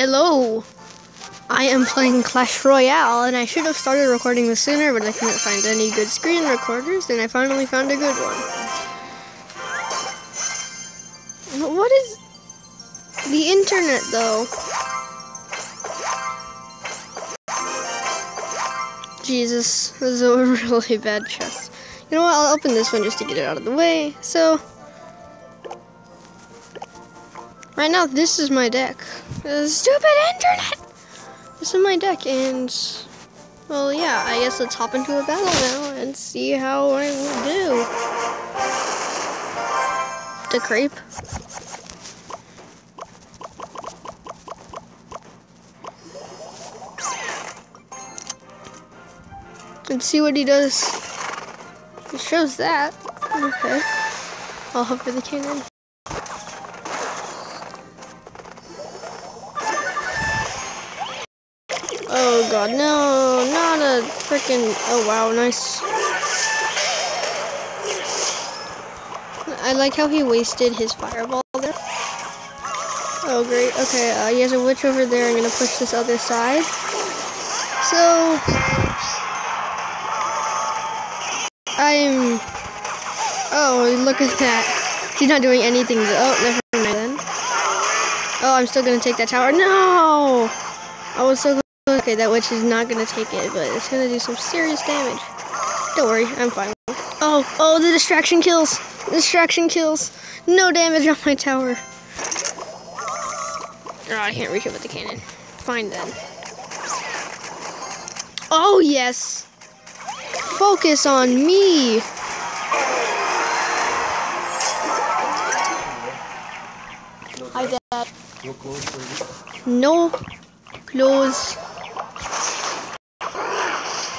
Hello. I am playing Clash Royale, and I should have started recording this sooner, but I couldn't find any good screen recorders, and I finally found a good one. What is the internet, though? Jesus, this is a really bad chest. You know what? I'll open this one just to get it out of the way. So, right now, this is my deck. The stupid internet! This is my deck, and, well, yeah, I guess let's hop into a battle now and see how I will do. The creep. And see what he does. He shows that. Okay. I'll hope for the cannon. Oh god, no, not a freaking. Oh wow, nice. I like how he wasted his fireball there. Oh great, okay, uh, he has a witch over there. I'm gonna push this other side. So, I'm. Oh, look at that. He's not doing anything. Oh, never mind then. Oh, I'm still gonna take that tower. No! I was so Okay, that witch is not gonna take it, but it's gonna do some serious damage. Don't worry, I'm fine. Oh, oh, the distraction kills. Distraction kills. No damage on my tower. Oh, I can't reach it with the cannon. Fine then. Oh, yes. Focus on me. Hi, Dad. No close.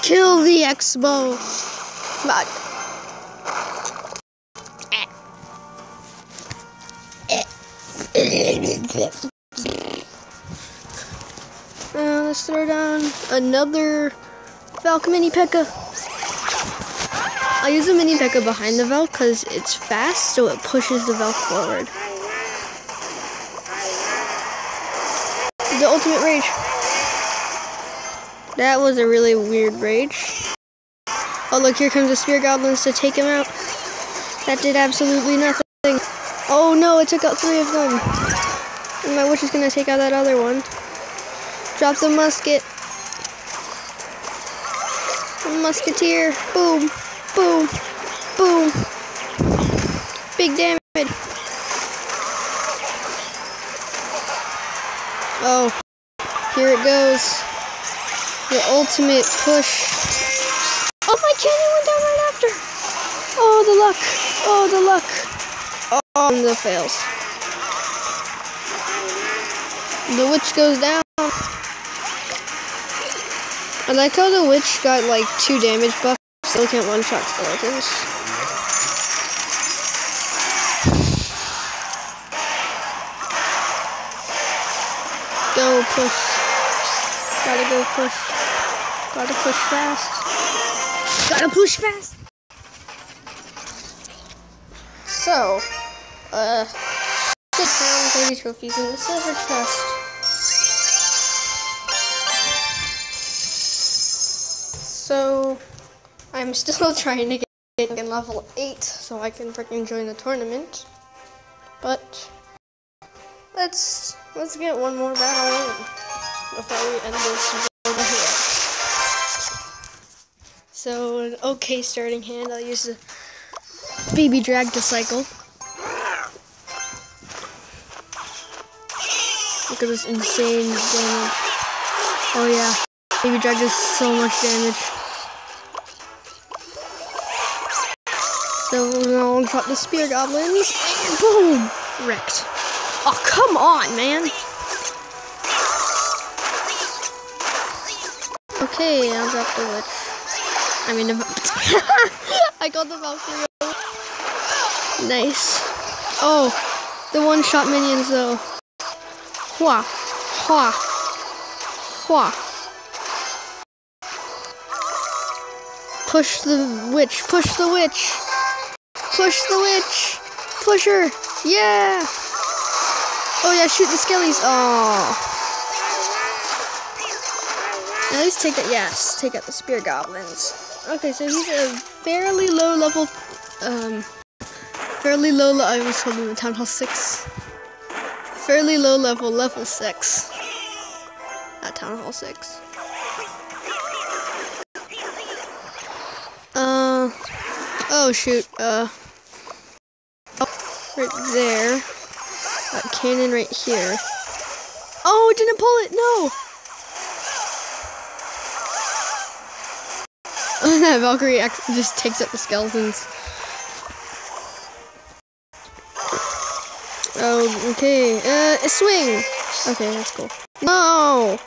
Kill the X-Bow. But uh, let's throw down another Valk Mini P.E.K.K.A. I use a Mini P.E.K.K.A behind the Valk because it's fast, so it pushes the Valk forward. The ultimate rage. That was a really weird rage. Oh look, here comes the Spear Goblins to take him out. That did absolutely nothing. Oh no, it took out three of them. And my witch is gonna take out that other one. Drop the musket. Musketeer. Boom. Boom. Boom. Big damage. Oh, here it goes. The ultimate push. Oh, my cannon went down right after. Oh, the luck. Oh, the luck. Oh, and the fails. The witch goes down. I like how the witch got like two damage buffs. Still can't one-shot skeletons. Go push. Gotta go push. Gotta push fast. Gotta push fast. So, uh, good found 30 trophies in the silver chest. So, I'm still trying to get in level 8 so I can freaking join the tournament. But, let's, let's get one more battle in before we end this over here. So, an okay starting hand. I'll use the baby drag to cycle. Look at this insane damage. Oh yeah, baby drag does so much damage. So we're gonna shot the spear goblins. Boom! Wrecked. Oh come on, man! Okay, I'll drop the witch. I mean, I got the Valkyrie. Nice. Oh, the one-shot minions though. Hua, hua, hua. Push the witch. Push the witch. Push the witch. Push her. Yeah. Oh yeah, shoot the skellies. Oh. At least take it. Yes, take out the spear goblins. Okay, so he's a fairly low level. Um, fairly low. Le- I was holding the town hall six. Fairly low level, level six. At town hall six. Uh. Oh shoot. Uh. Right there. That cannon right here. Oh, it didn't pull it. No. That Valkyrie just takes out the skeletons. Oh, okay. Uh, a swing. Okay, that's cool. No.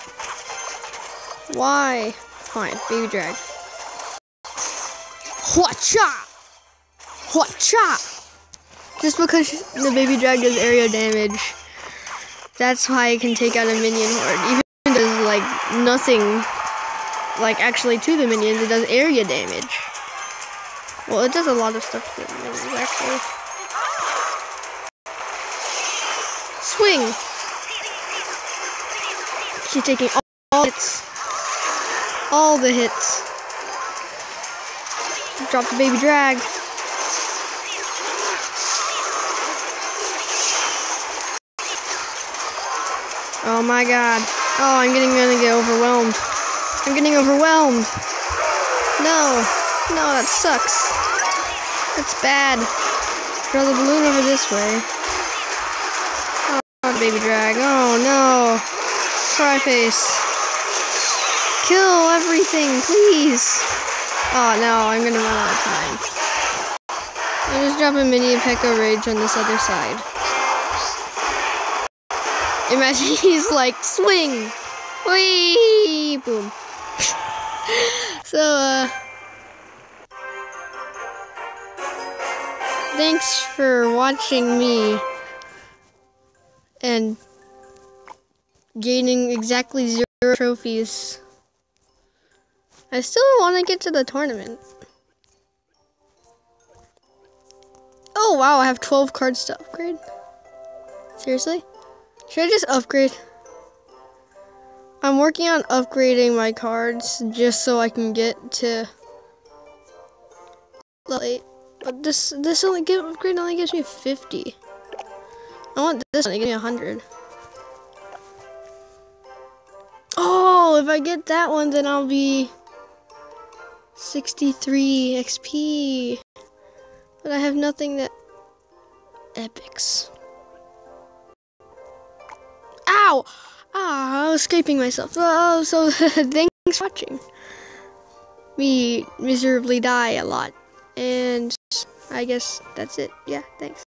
Why? Fine. Baby drag. Whatcha? Whatcha? Just because the baby drag does area damage, that's why it can take out a minion horde. Even does like nothing, like actually to the minions, it does area damage. Well, it does a lot of stuff to the minions actually. Swing. She's taking all hits. All the hits. Drop the baby drag. Oh my god. Oh, I'm getting gonna get overwhelmed. I'm getting overwhelmed. No. No, that sucks. That's bad. Throw the balloon over this way. Oh, baby drag. Oh no. Cry face. Kill everything, please. Oh no, I'm gonna run out of time. I'm just dropping mini Pekka Rage on this other side. Imagine he's like, swing! Whee! Boom. so, uh... Thanks for watching me and gaining exactly zero trophies. I still want to get to the tournament. Oh wow, I have 12 cards to upgrade. Seriously? Should I just upgrade? I'm working on upgrading my cards just so I can get to level 8. But this this only get upgrade only gives me 50. I want this one to give me 100. Oh, if I get that one, then I'll be 63 XP. But I have nothing that epics. Ow! Ah, I was escaping myself. Oh, so thanks for watching. Me miserably die a lot. And I guess that's it. Yeah, thanks.